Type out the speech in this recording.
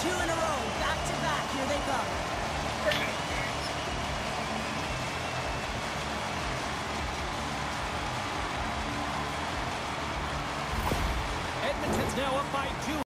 Two in a row, back to back, here they come. Edmonton's now up by two.